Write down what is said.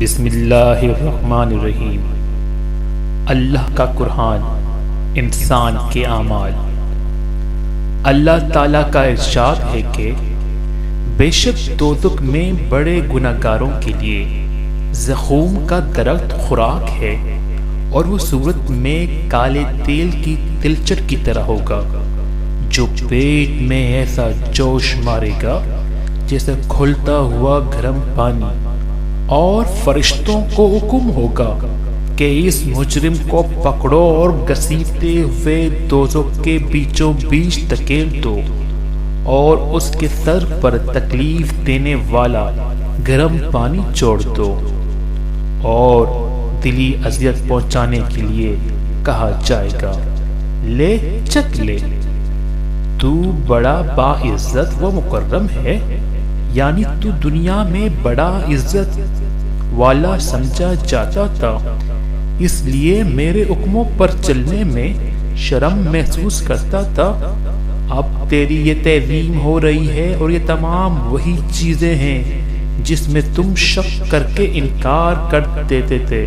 बिस्मिल्लाहिर्रहमानिर्रहीम। अल्लाह का कुरान इंसान के आमाल। अल्लाह ताला का इरशाद है कि बेशक दोदक में बड़े गुनागारों के लिए जखूम का दरख्त खुराक है और वो सूरत में काले तेल की तिलचट की तरह होगा, जो पेट में ऐसा जोश मारेगा जैसे खुलता हुआ गर्म पानी। और फरिश्तों को हुक्म होगा कि इस मुजरिम को पकड़ो और घसीटते हुए दोजों के बीचों बीच धकेल दो और उसके सर पर तकलीफ़ देने वाला गर्म पानी छोड़ दो और दिली अजियत पहुँचाने के लिए कहा जाएगा, ले, चक ले। तू बड़ा बाइज्जत व मुकर्रम है, यानी तू दुनिया में बड़ा इज़्ज़त वाला समझा जाता था। इसलिए मेरे हुक्मों पर चलने में शर्म महसूस करता था। अब तेरी ये तहवीम हो रही है और ये तमाम वही चीज़ें हैं जिसमें तुम शक करके इनकार कर देते थे।